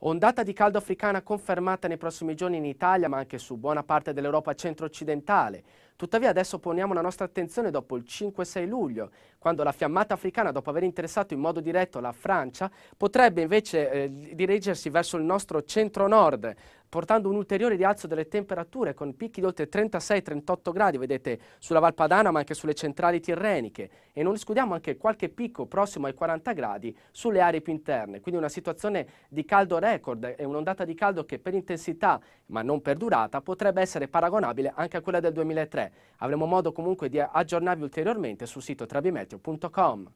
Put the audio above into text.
Ondata di caldo africana confermata nei prossimi giorni in Italia, ma anche su buona parte dell'Europa centro-occidentale. Tuttavia adesso poniamo la nostra attenzione dopo il 5-6 luglio, quando la fiammata africana, dopo aver interessato in modo diretto la Francia, potrebbe invece eh, dirigersi verso il nostro centro-nord, portando un ulteriore rialzo delle temperature con picchi di oltre 36-38 gradi, vedete, sulla Valpadana ma anche sulle centrali tirreniche e non escludiamo anche qualche picco prossimo ai 40 gradi sulle aree più interne, quindi una situazione di caldo record e un'ondata di caldo che per intensità ma non per durata potrebbe essere paragonabile anche a quella del 2003. Avremo modo comunque di aggiornarvi ulteriormente sul sito trabimeteo.com.